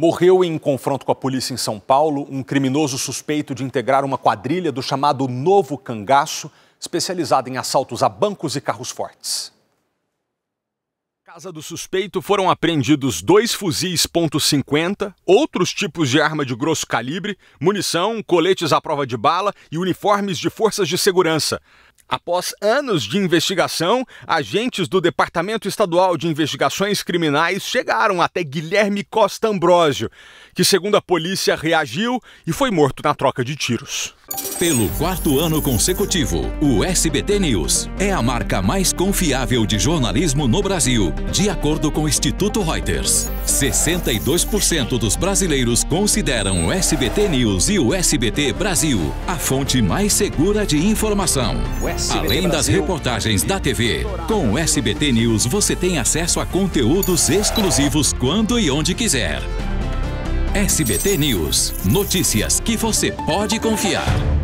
Morreu em confronto com a polícia em São Paulo um criminoso suspeito de integrar uma quadrilha do chamado Novo Cangaço, especializada em assaltos a bancos e carros fortes. Na casa do suspeito foram apreendidos dois fuzis .50, outros tipos de arma de grosso calibre, munição, coletes à prova de bala e uniformes de forças de segurança. Após anos de investigação, agentes do Departamento Estadual de Investigações Criminais chegaram até Guilherme Costa Ambrósio, que, segundo a polícia, reagiu e foi morto na troca de tiros. Pelo quarto ano consecutivo, o SBT News é a marca mais confiável de jornalismo no Brasil, de acordo com o Instituto Reuters. 62% dos brasileiros consideram o SBT News e o SBT Brasil a fonte mais segura de informação. Além das reportagens da TV, com o SBT News você tem acesso a conteúdos exclusivos quando e onde quiser. SBT News. Notícias que você pode confiar.